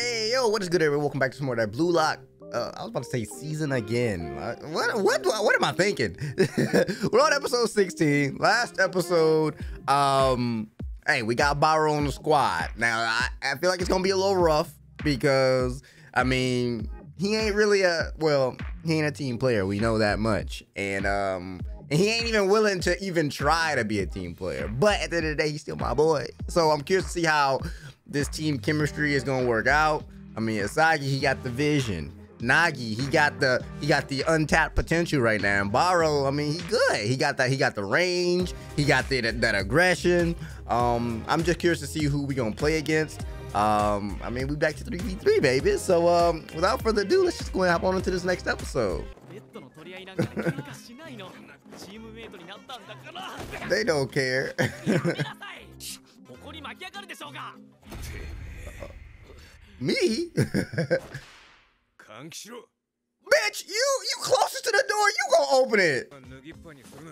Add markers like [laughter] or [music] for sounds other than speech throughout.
Hey, yo, what is good, everyone? Welcome back to some more of that Blue Lock. Uh, I was about to say season again. Uh, What, what, what, am I thinking? [laughs] We're on episode 16. Last episode, um, hey, we got Barou on the squad. Now, I, I feel like it's going to be a little rough because, I mean, he ain't really a, well, he ain't a team player. We know that much. And, um, and he ain't even willing to even try to be a team player. But at the end of the day, he's still my boy. So I'm curious to see how this team chemistry is gonna work out. I mean, Isagi, he got the vision. Nagi, he got the he got the untapped potential right now. And Barou, I mean, he good. He got that. He got the range. He got the, that, that aggression. Um, I'm just curious to see who we gonna play against. Um, I mean, we back to 3v3, baby. So, um, without further ado, let's just go and hop on into this next episode. ベッドの取り合いなんかで喧嘩しないのチームメイトになったんだから They don't care. [laughs] やめなさい埃巻き上がるでしょうが Me? 換気しろ Bitch, you you closest to the door. You gonna open it. 脱ぎっぱにするな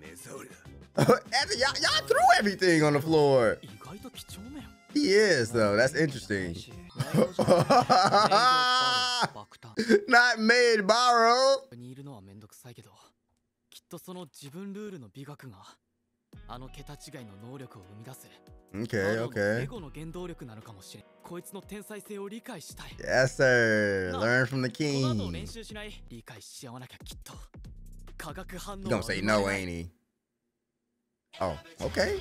目障りだ After [laughs] y'all, y'all threw everything on the floor. [laughs] He is though. That's interesting. [laughs] Not made, Barou. okay. sir. Learn from the king. say no, ain't he? Oh, okay.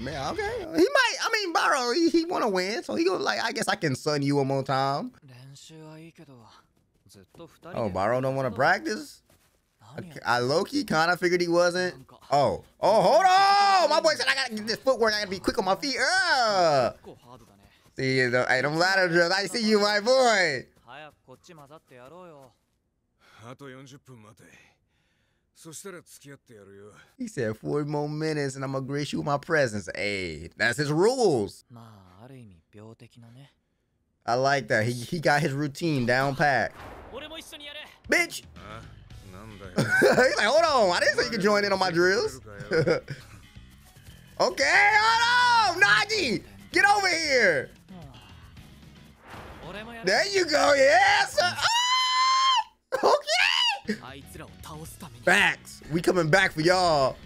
Man, okay. He might. I mean, Barou. He, he want to win, so he go like, I guess I can sun you one more time. Oh, Barou don't want to practice. I low key kind of figured he wasn't. Oh, oh, hold on! My boy said I gotta get this footwork. I gotta be quick on my feet. Uh. See, the, hey, them ladder drills. I see you, my boy. そしたら付き合ってやるよ He said 40 more minutes and I'm gonna grace you with my presence. Hey, that's his rules. まあある意味病的なね I like that. He he got his routine down pat. 俺も一緒にやれ Bitch. あなんだよ He's [laughs] like, hold on. I didn't say you could join in on my drills. [laughs] okay, hold on. Nagi, get over here. 俺もやる There you go. Yes. [laughs] Facts. We coming back for y'all.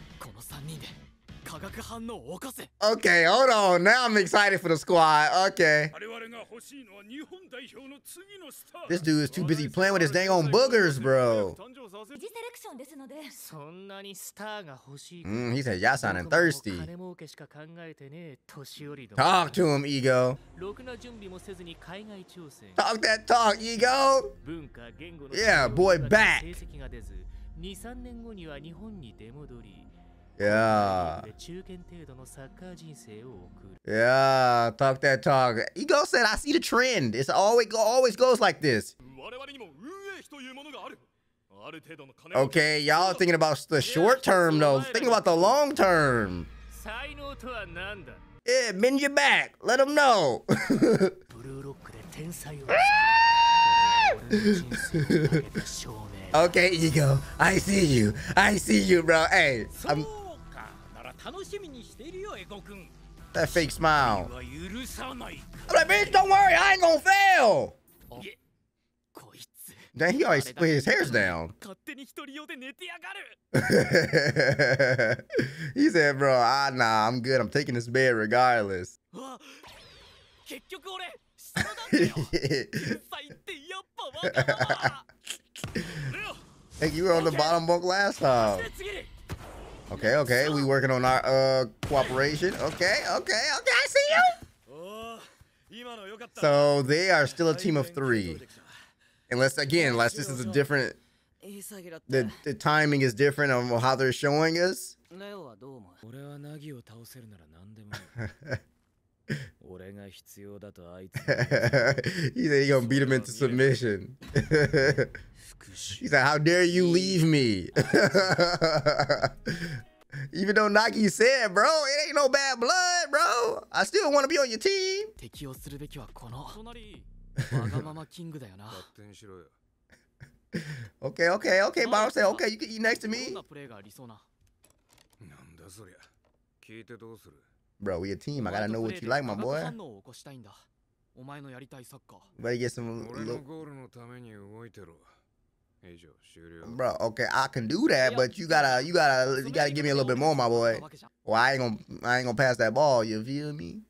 Okay, hold on. Now I'm excited for the squad. Okay. 我々が欲しいのは日本代表の次のスター This dude is too busy playing with his dang on boogers, bro. 誕生させ次セレクションですのでそんなにスターが欲しい Mm, he said, y'all sounding thirsty. 金儲けしか考えてねえ年寄りど Talk to him, ego. ろくな準備もせずに海外挑戦 Talk that talk, ego. 文化言語の Yeah, boy, back. 成績が出ず23年後には日本に出戻り Yeah. で中堅程度のサッカー人生を送る Yeah, talk that talk. Ego said, I see the trend. It's always always goes like this. 我々にも運営費というものがあるある程度の金を Okay, y'all thinking about the short term though. Think about the long term. 才能とは何だ Yeah, bend your back. Let them know. [laughs] ブルーロックで天才をこれは俺の人生をかけた証明 okay, ego. I see you. I see you, bro. Hey, そ I'm うかなら 楽しみにしているよエゴくん that fake smile. は許さない I'm like, bitch, don't worry. I ain't gonna fail. いえこいつ Dang, he always split his hairs down. [laughs] 勝手に一人用で寝てやがる [laughs] he said, bro, ah, nah, I'm good. I'm taking this bed regardless. [gasps] あ[laughs] 結局俺下なんだよ天才ってやっぱわがまま hey, you were on the bottom bunk last time. Okay, okay. We working on our uh cooperation. Okay, okay, okay. I see you. So they are still a team of three, unless again, unless this is a different. The the timing is different on how they're showing us. [laughs] [laughs] He's gonna beat him into submission. [laughs] He said, "How dare you leave me?" [laughs] Even though Nagi said, bro, it ain't no bad blood, bro. I still want to be on your team. [laughs] okay, okay, okay. Barou said, okay, you can eat next to me. Bro, we a team. I gotta know what you like, my boy. Better get some. Little... Here's your shooter. Bro, okay, I can do that, but you gotta, you gotta, you gotta give me a little bit more, my boy. Well, I ain't gonna, I ain't gonna pass that ball. You feel me?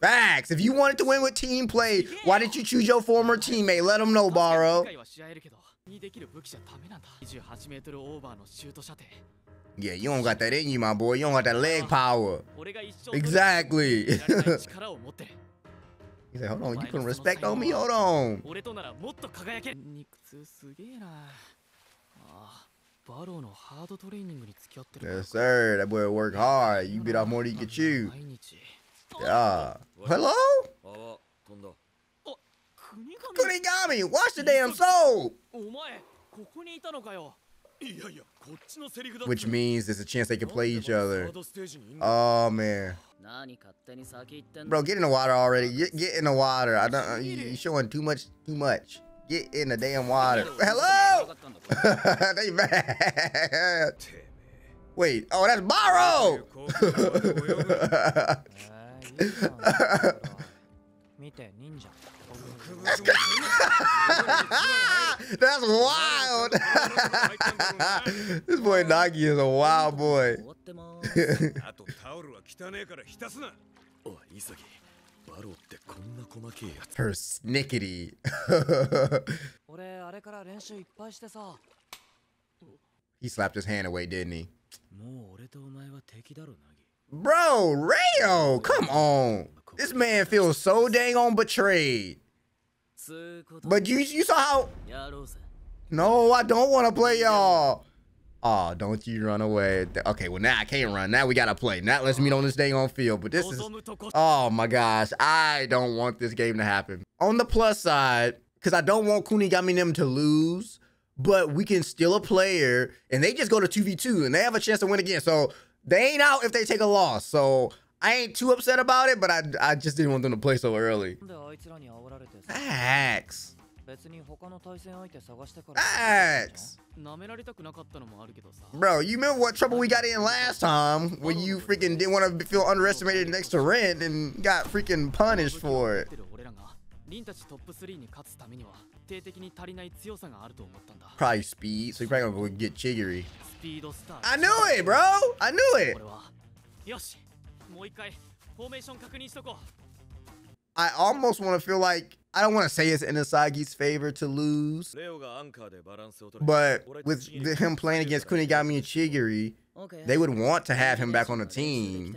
Facts. If you wanted to win with team play, why did you choose your former teammate? Let him know, Barou. Yeah, you don't got that in you, my boy. You don't got that leg power. Exactly. He said, hold on, you can respect on me? Hold on. Yes, sir. That boy work hard. You beat off more than you can chew. Yeah. Hello? Kunigami, watch the damn soul. Which means there's a chance they can play each other. Oh man. Bro, get in the water already. Get in the water. I don't You're showing too much too much. Get in the damn water. Hello! [laughs] they mad. Wait, oh that's Barou. [laughs] [laughs] That's wild. [laughs] this boy Nagi is a wild boy. [laughs] Her snickety. he slapped his hand away, didn't he? Bro, Reo, come on. This man feels so dang on betrayed. But you you saw how No, I don't wanna play y'all. Oh, don't you run away. Okay, well now I can't run. Now we gotta play. Now let's meet on this dang on field. But this is Oh my gosh. I don't want this game to happen. On the plus side, because I don't want Kunigami them to lose, but we can steal a player and they just go to 2v2 and they have a chance to win again. So they ain't out if they take a loss. So I ain't too upset about it, but I, I just didn't want them to play so early. Axe. Facts. Bro, you remember what trouble we got in last time when you freaking didn't want to feel underestimated next to Rent and got freaking punished for it. Probably speed, so you're probably gonna go get Chigiri. I knew it, bro! I knew it! I almost want to feel like I don't want to say it's in Isagi's favor to lose, but with the, him playing against Kunigami and Chigiri, they would want to have him back on the team.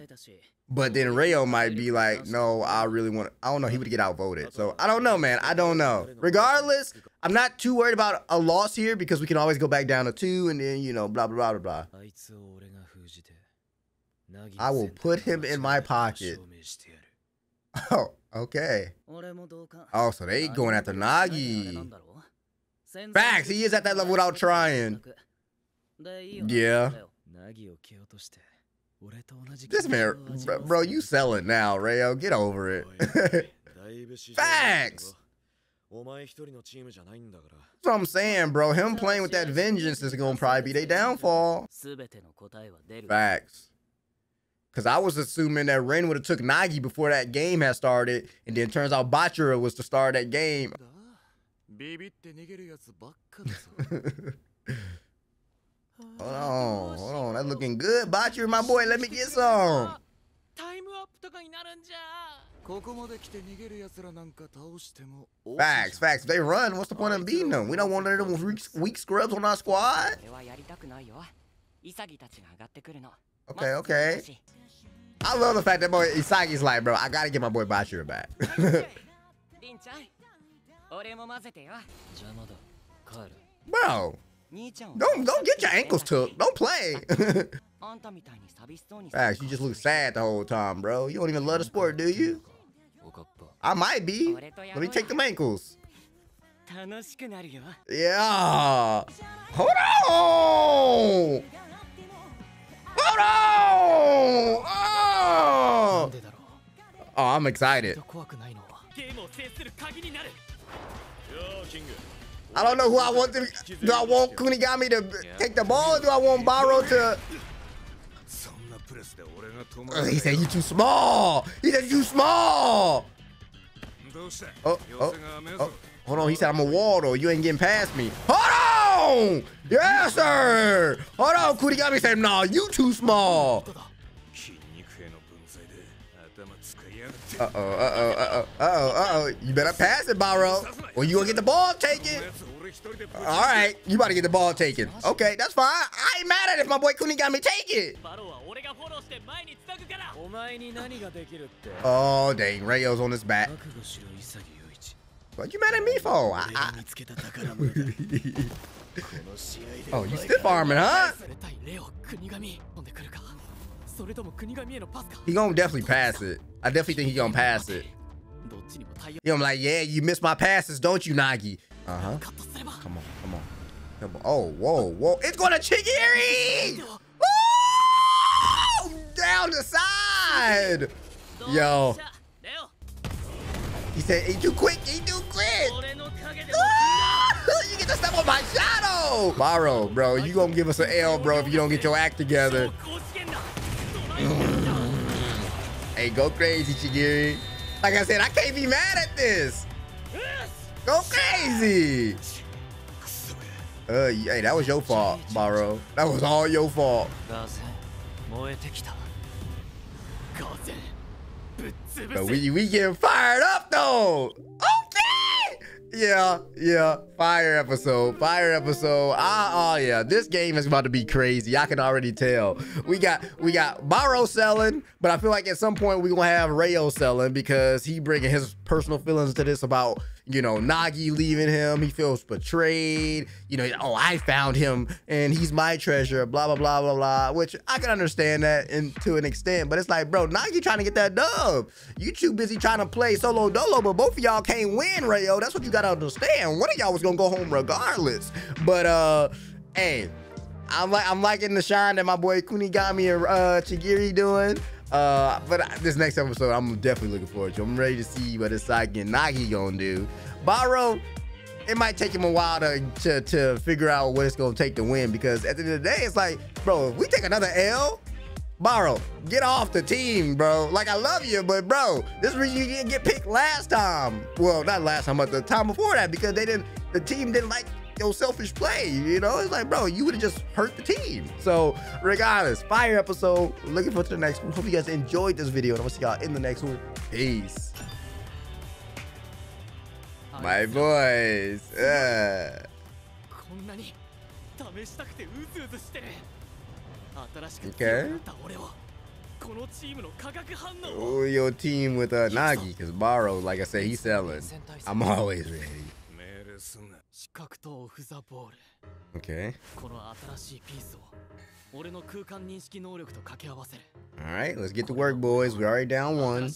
But then Reo might be like, no, I really want to. I don't know. He would get outvoted. So I don't know, man. I don't know. [laughs] Regardless, I'm not too worried about a loss here because we can always go back down to two and then, you know, blah, blah, blah, blah, blah. I will put him in my pocket. [laughs] Oh, okay. Oh, so they going after Nagi. Facts, he is at that level without trying. Yeah. This man, bro, you selling now, Reo. Get over it. [laughs] Facts. That's what I'm saying, bro. Him playing with that vengeance is going to probably be their downfall. Facts. Because I was assuming that Ren would have took Nagi before that game had started, and then turns out Bachira was the star of that game. [laughs] hold on, hold on, that's looking good. Bachira, my boy, let me get some. タイムアップとかになるんじゃここまで来て逃げる奴らなんか倒しても Facts, facts. They run. What's the point of beating them? We don't want any of them weak, weak scrubs on our squad. Okay, okay. I love the fact that boy Isagi's like, bro, I gotta get my boy Bachira back. [laughs] bro, don't don't get your ankles took. Don't play. [laughs] Facts, you just look sad the whole time, bro. You don't even love the sport, do you? I might be. Let me take them ankles. Yeah. Hold on. Hold on. Oh, I'm excited. I don't know who I want to. Do I want Kunigami to take the ball? Or do I want Barou to? Uh, he said you too small. He said you too small. Oh, oh, oh. Hold on. He said I'm a wall though. You ain't getting past me. Hold on. Yes, sir. Hold on. Kunigami said, "Nah, you too small." Uh oh, uh oh, uh oh, uh oh, uh oh. You better pass it, Barou. or you gonna get the ball taken. All right, you about to get the ball taken. Okay, that's fine. I ain't mad at it if my boy Kunigami taken. Oh, dang. Reo's on his back. What you mad at me for? I, I... [laughs] oh, you stiff arming, huh? He gonna definitely pass it. I definitely think he gonna pass it. Yeah, I'm like, yeah, you miss my passes, don't you, Nagi? Uh-huh. Come on, come on. Come on. Oh, whoa, whoa. It's gonna Chigiri! Woo! Down the side! Yo. He said, he too quick, he too quick! you get to step on my shadow! Barou, bro. You gonna give us an L, bro, if you don't get your act together. Hey, go crazy, Chigiri. Like I said, I can't be mad at this. Go crazy. Uh, hey, that was your fault, Barou. That was all your fault. But we we getting fired up though. Oh! Yeah, yeah. Fire episode. Fire episode. Ah, oh yeah. This game is about to be crazy. I can already tell. We got we got Barou selling, but I feel like at some point we gonna have Reo selling because he bringing his personal feelings to this about you know Nagi leaving him. He feels betrayed. You know, oh I found him and he's my treasure. Blah blah blah blah blah. Which I can understand that in, to an extent, but it's like, bro, Nagi trying to get that dub. You too busy trying to play solo dolo, but both of y'all can't win, Reo. That's what you gotta understand. One of y'all was gonna go home regardless. But uh, hey. I'm like I'm liking the shine that my boy Kunigami and uh, Chigiri doing. Uh, but this next episode, I'm definitely looking forward to. I'm ready to see what Isagi and Nagi gonna do. Barou, it might take him a while to, to to figure out what it's gonna take to win because at the end of the day, it's like, bro, if we take another L, Barou, get off the team, bro. Like I love you, but bro, this reason you didn't get picked last time. Well, not last time, but the time before that because they didn't. The team didn't like your selfish play. You know, it's like, bro, you would have just hurt the team. So, regardless, fire episode. Looking forward to the next one. Hope you guys enjoyed this video, and I'll see y'all in the next one. Peace. My voice. Uh. 試したくてうずうずしてる新しく作った俺をこのチームの化学反応を Your team with、uh, Nagi, because Barou, like I said, he's selling. I'm always ready. 四角塔フザボール Okay. Alright, let's get to work, boys. We're already down one.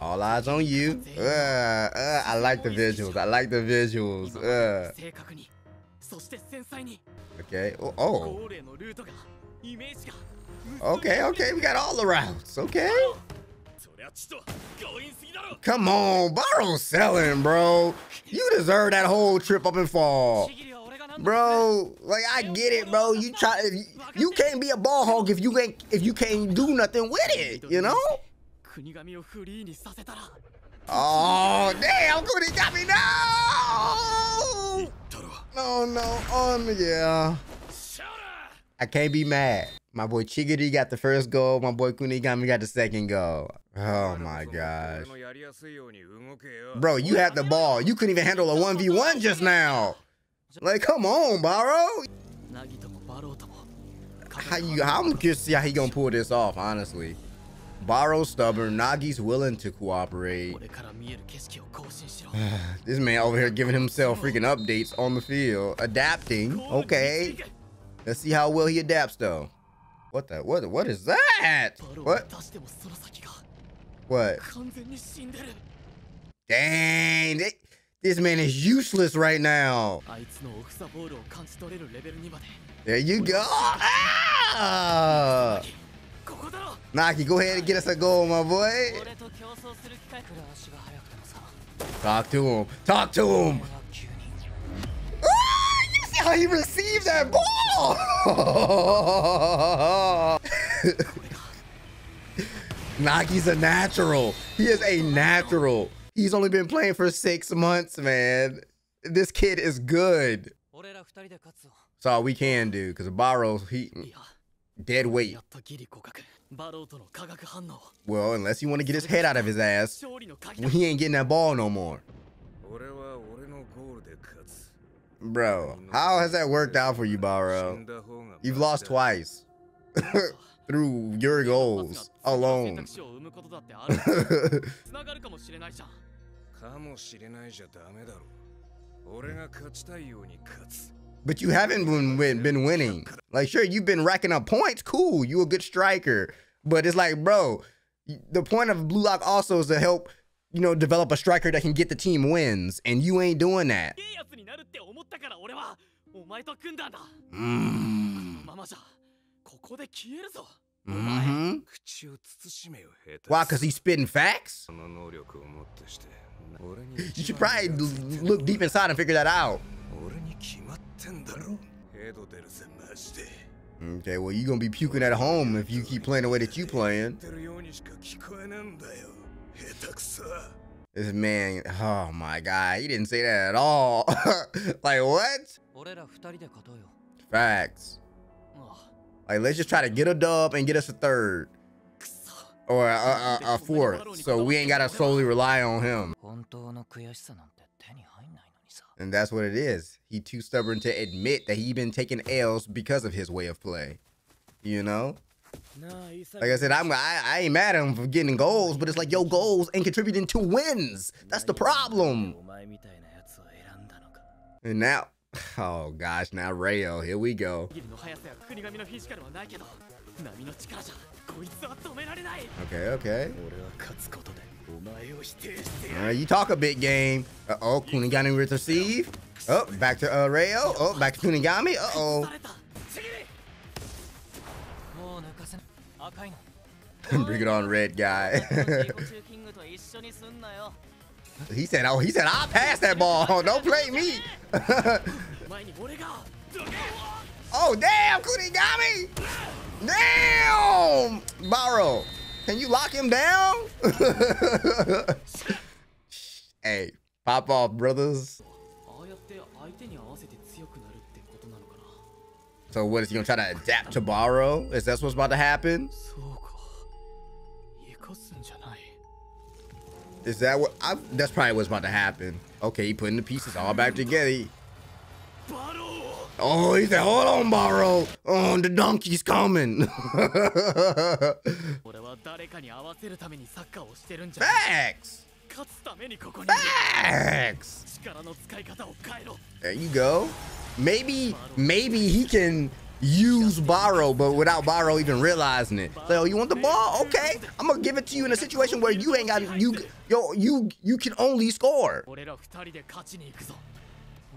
All eyes on you. Uh, uh, I like the visuals. I like the visuals. Uh. Okay. Oh, oh. Okay, okay. We got all the routes. Okay. Come on, Barou selling, bro. You deserve that whole trip up and fall. Bro, like I get it, bro. You try you can't be a ball hog if you ain't if you can't do nothing with it, you know? Oh damn, Kunigami no! No no um yeah. I can't be mad. My boy Chigiri got the first goal. My boy Kunigami got the second goal. Oh my gosh. Bro, you had the ball. You couldn't even handle a 1v1 just now. Like, come on, Barou. How you, I'm just see how he gonna pull this off, honestly. Barou's stubborn. Nagi's willing to cooperate. [sighs] this man over here giving himself freaking updates on the field. Adapting. Okay. Let's see how well he adapts, though. What the? What? What is that? What? What? Dang, they, this man is useless right now. There you go. Ah! Nagi, go ahead and get us a goal, my boy. Talk to him. Talk to him. Ah, you see how he received that ball? [laughs] Nagi's a natural. He is a natural. He's only been playing for six months, man. This kid is good. That's all we can do, because Barou, he dead weight. Well, unless you want to get his head out of his ass, well, he ain't getting that ball no more. Bro, how has that worked out for you, Barou? You've lost twice. [laughs] through your 選 goals 択 alone. [laughs] 肢を生むことだってある繋がるかもしれないじゃんだかもしれないじゃダメだろ俺が勝ちたいように勝つ But you haven't been, win, been winning. Like, sure, you've been racking up points. Cool, you a good striker. But it's like, bro, the point of Blue Lock also is to help, you know, develop a striker that can get the team wins. And you ain't doing that. いいやつになるって思ったから俺はお前と組んだんだ Mm. [laughs] Mm-hmm. Why? Because he's spitting facts? You should probably look deep inside and figure that out. Okay, well, you're going to be puking at home if you keep playing the way that you playing. This man, oh my god, he didn't say that at all. [laughs] like, what? Facts. Like, let's just try to get a dub and get us a third or a, a, a fourth. So we ain't got to solely rely on him. And that's what it is. He too stubborn to admit that he been taking L's because of his way of play. You know? Like I said, I'm I, I ain't mad at him for getting goals, but it's like yo goals ain't contributing to wins. That's the problem. And now Oh gosh, now Reo, here we go. Okay, okay. Uh, you talk a bit, game. Uh-oh, Kunigami with receive. Oh, back to uh, Reo. Oh, back to Kunigami. Uh-oh. [laughs] Bring it on, red guy. [laughs] He said, oh, he said, I'll pass that ball. [laughs] Don't play me. [laughs] oh, damn, Kunigami. Damn. Barou, can you lock him down? [laughs] hey, pop off, brothers. So what, is he going to try to adapt to Barou? Is that what's about to happen? Is that what? I, that's probably what's about to happen. Okay, he putting the pieces all back together. Oh, he said, hold on, Barou." Oh, the donkey's coming. [laughs] Facts. Facts. There you go. Maybe, maybe he can use Barou, but without Barou even realizing it. So oh, you want the ball? Okay, I'm gonna give it to you in a situation where you ain't got you yo you you can only score.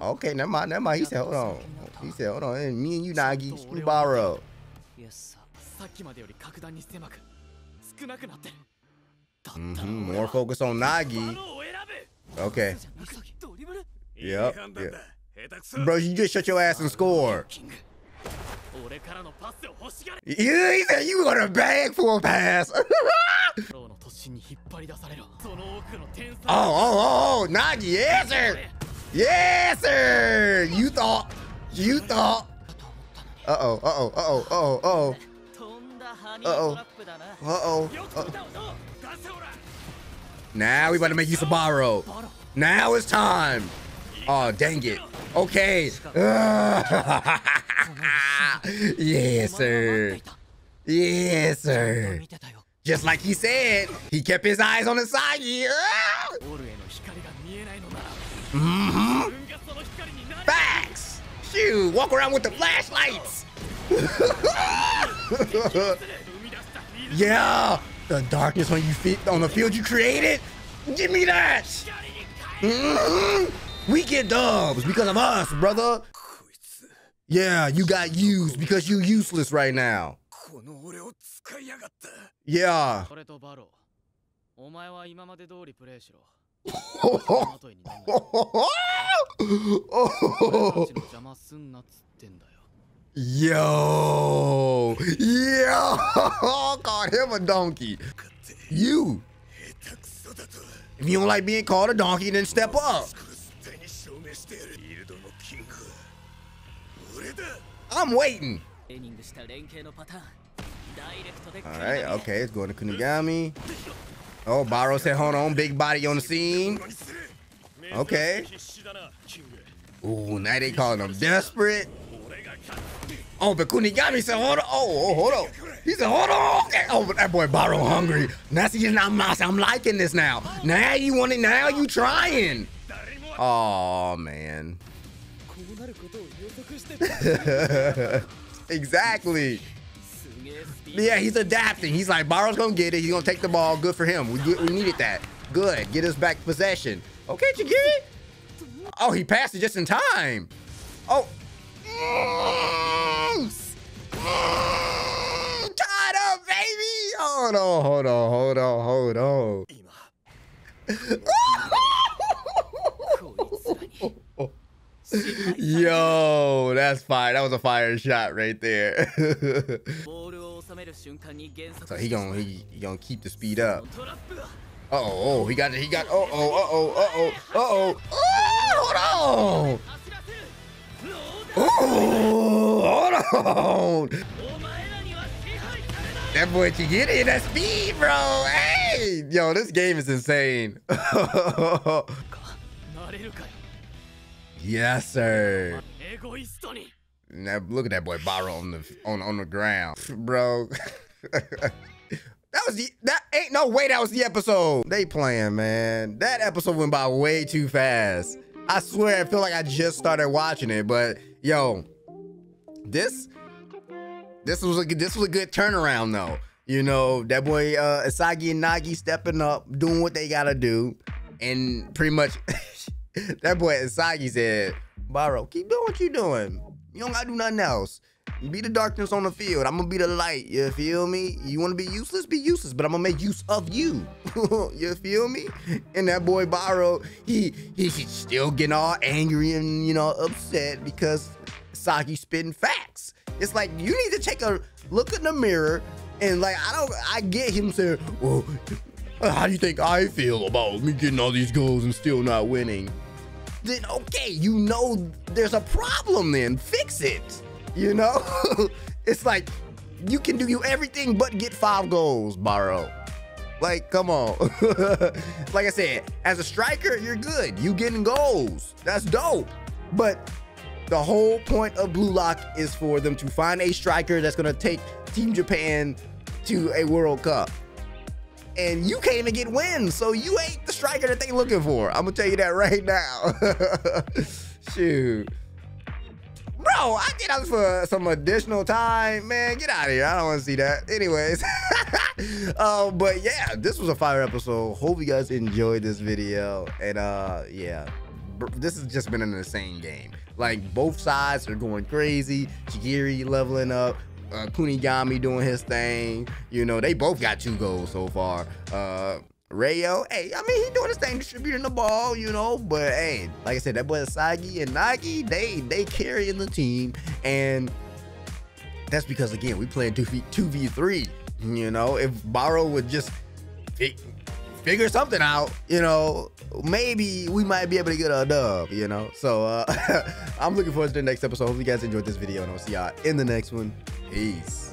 Okay, never mind, never mind. He said, hold on. He said, hold on. And me and you, Nagi, screw Barou. Mm -hmm. More focus on Nagi. Okay. Yep. yep. Bro, you just shut your ass and score. You said you gonna beg for a pass. [laughs] oh, oh, oh, not yes, sir. Yes, sir. You thought, you thought. Uh oh, uh oh, uh oh, uh oh, uh oh. Uh oh. Uh oh. Now we about to make you Sabaro. Now it's time. Oh, dang it. Okay. [laughs] yes, sir. Yes, sir. Just like he said, he kept his eyes on the side. Mm-hmm. Facts. Shoot, walk around with the flashlights. [laughs] yeah, the darkness on you on the field you created. Give me that. Mm -hmm. We get dubs because of us, brother. Yeah, you got used because you useless right now. Yeah. [laughs] Yo, yo, [laughs] called him a donkey. You. If you don't like being called a donkey, then step up. で All right, okay, it's going to Kunigami. Oh, Barou said, hold on, big body on the scene. Okay. Ooh, now they calling him desperate. Oh, but Kunigami said, hold on. Oh, oh, hold on. He said, hold on. Okay. Oh, but that boy Barou hungry. Now see, I'm, I'm liking this now. Now you want it. Now you trying. Oh, man. [laughs] exactly. Yeah, he's adapting. He's like, Barou's gonna get it. He's gonna take the ball. Good for him. We we needed that. Good. Get us back possession. Oh, can't you get it? Oh, he passed it just in time. Oh. Tied up, baby. Hold on, hold on, hold on, hold on. [laughs] [laughs] Yo, that's fire. That was a fire shot right there. [laughs] so he gonna he, he gonna keep the speed up. Uh oh, oh, he got it. He got. Uh oh, uh oh, uh oh, uh oh. Uh oh, hold on. Oh, hold on. That boy can get it. That speed, bro. Hey, yo, this game is insane. [laughs] Yes, sir. Now look at that boy Barou on the on on the ground, [laughs] bro. [laughs] that was the that ain't no way that was the episode. They playing, man. That episode went by way too fast. I swear, I feel like I just started watching it, but yo, this this was a this was a good turnaround though. You know that boy uh, Isagi and Nagi stepping up, doing what they gotta do, and pretty much. [laughs] that boy Isagi said, Barou, keep doing what you're doing. You don't gotta do nothing else. Be the darkness on the field. I'm gonna be the light. You feel me? You wanna be useless? Be useless, but I'm gonna make use of you. [laughs] you feel me? And that boy Barou, he he- he's still getting all angry and you know upset because Saki spitting facts. It's like you need to take a look in the mirror and like I don't I get him saying, well, how do you think I feel about me getting all these goals and still not winning? Then okay, you know there's a problem then. Fix it. You know? [laughs] it's like you can do you everything but get five goals, Barou. Like, come on. [laughs] like I said, as a striker, you're good. You getting goals. That's dope. But the whole point of Blue Lock is for them to find a striker that's gonna take Team Japan to a World Cup. And you can't even get wins, so you ain't the striker that they looking for. I'm gonna tell you that right now. [laughs] Shoot. Bro, I get out for some additional time. Man, get out of here. I don't want to see that. Anyways. [laughs] um, but yeah, this was a fire episode. Hope you guys enjoyed this video. And uh, yeah. This has just been an insane game. Like both sides are going crazy. Chigiri leveling up. Uh, Kunigami doing his thing. You know, they both got two goals so far. Uh, Reo, hey, I mean, he doing his thing, distributing the ball, you know. But hey, like I said, that boy Sagi and Nagi, they they carrying the team, and that's because again, we playing two v two v three. You know, if Barou would just fi- figure something out, you know, maybe we might be able to get a dub. You know, so uh, [laughs] I'm looking forward to the next episode. Hope you guys enjoyed this video, and I'll see y'all in the next one. Peace.